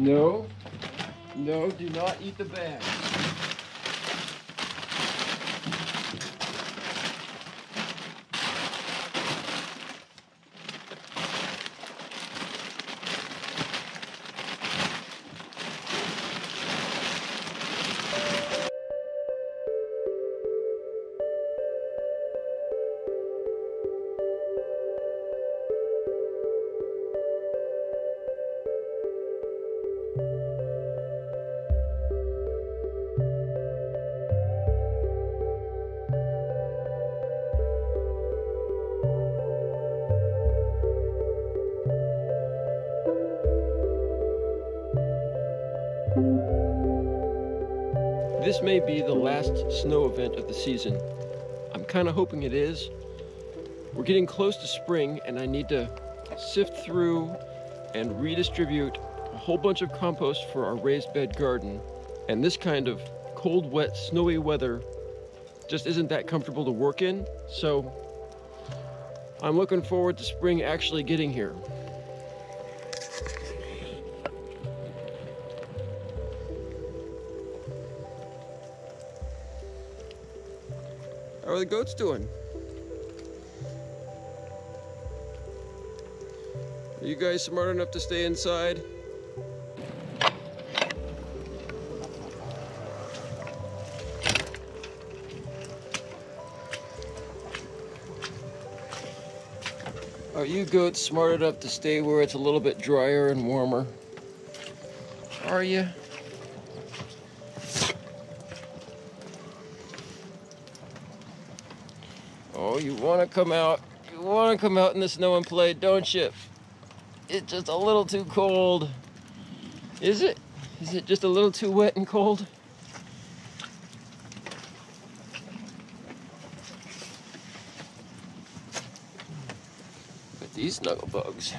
No, no, do not eat the bag. This may be the last snow event of the season. I'm kind of hoping it is. We're getting close to spring and I need to sift through and redistribute a whole bunch of compost for our raised bed garden. And this kind of cold, wet, snowy weather just isn't that comfortable to work in. So I'm looking forward to spring actually getting here. How are the goats doing? Are you guys smart enough to stay inside? Are you goats smart enough to stay where it's a little bit drier and warmer? Are you? You want to come out. You want to come out in the snow and play, don't you? It's just a little too cold. Is it? Is it just a little too wet and cold? But these snuggle bugs.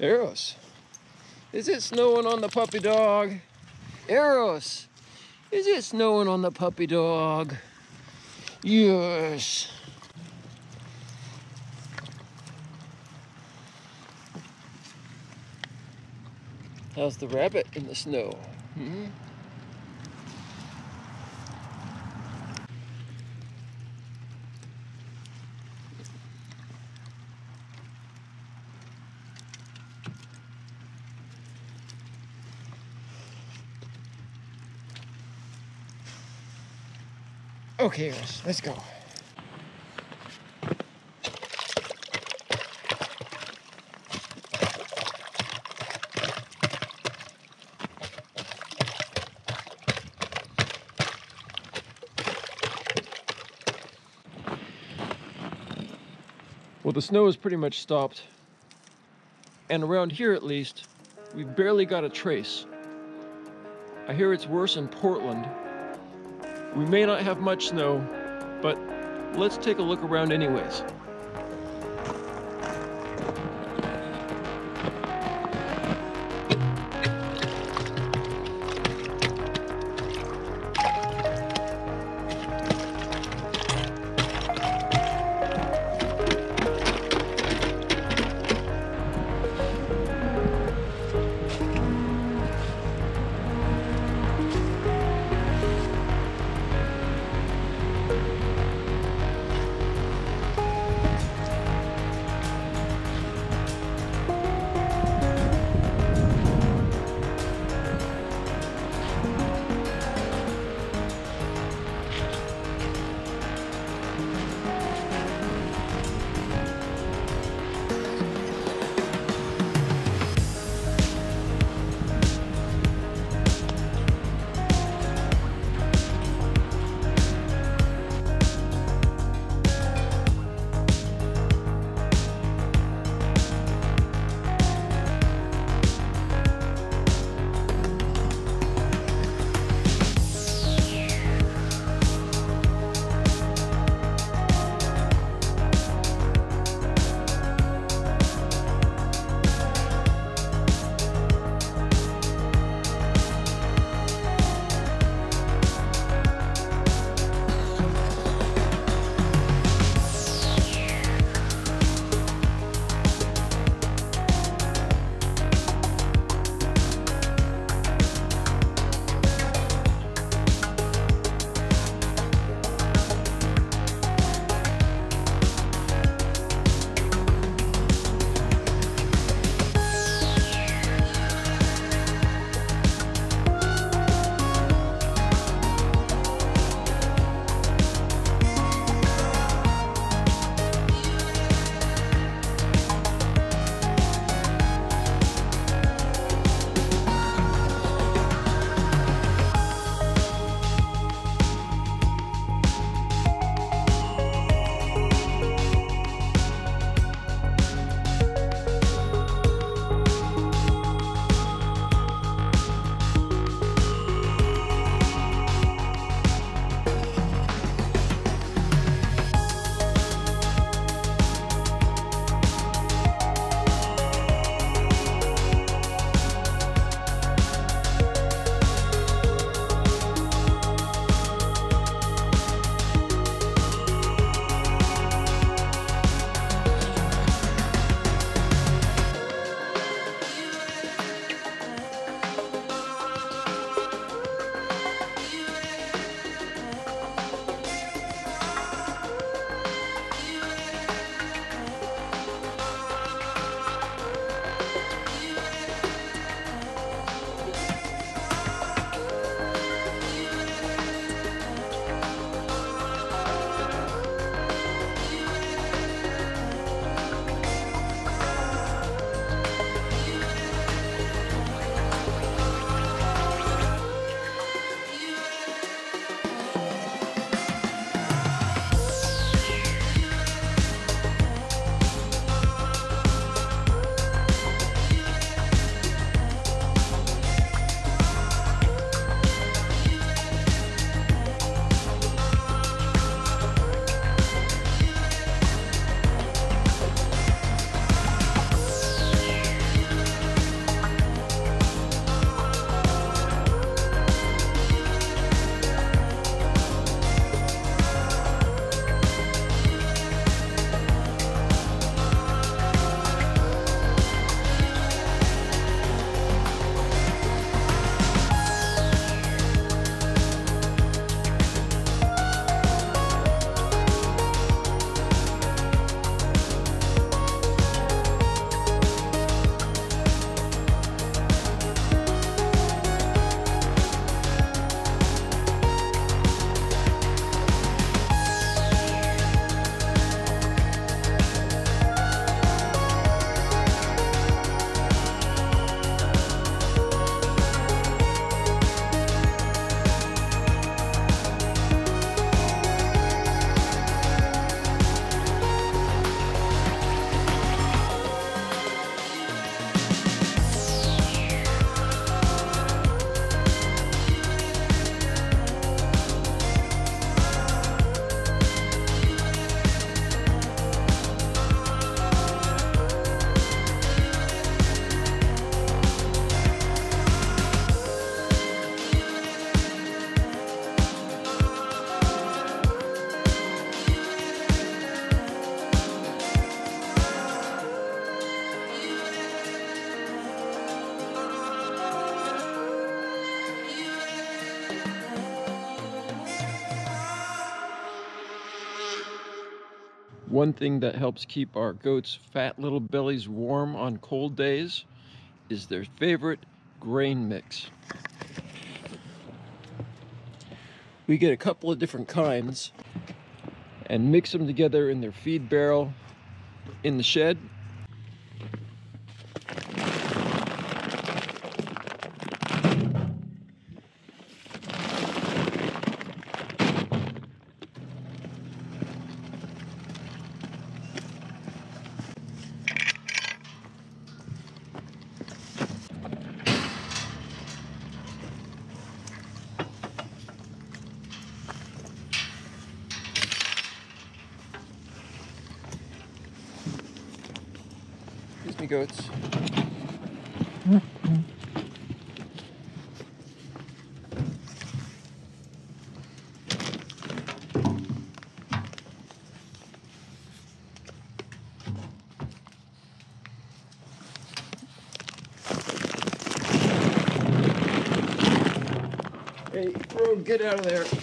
Eros, is it snowing on the puppy dog? Eros, is it snowing on the puppy dog? Yes. How's the rabbit in the snow? Hmm? Okay, let's go. Well, the snow is pretty much stopped. And around here, at least, we've barely got a trace. I hear it's worse in Portland. We may not have much snow, but let's take a look around anyways. One thing that helps keep our goats' fat little bellies warm on cold days is their favorite grain mix. We get a couple of different kinds and mix them together in their feed barrel in the shed. Me, goats. Hey, Rogue, get out of there.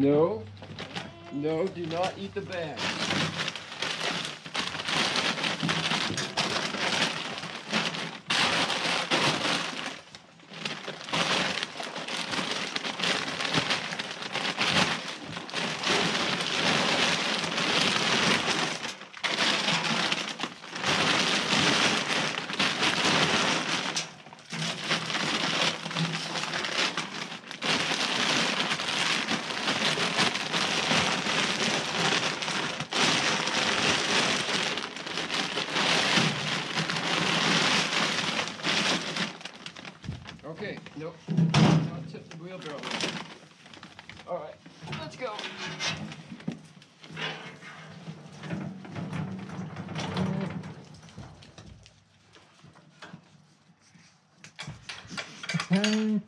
No, no, do not eat the bag. Okay, nope. Tip the wheelbarrow. All right, let's go. Okay.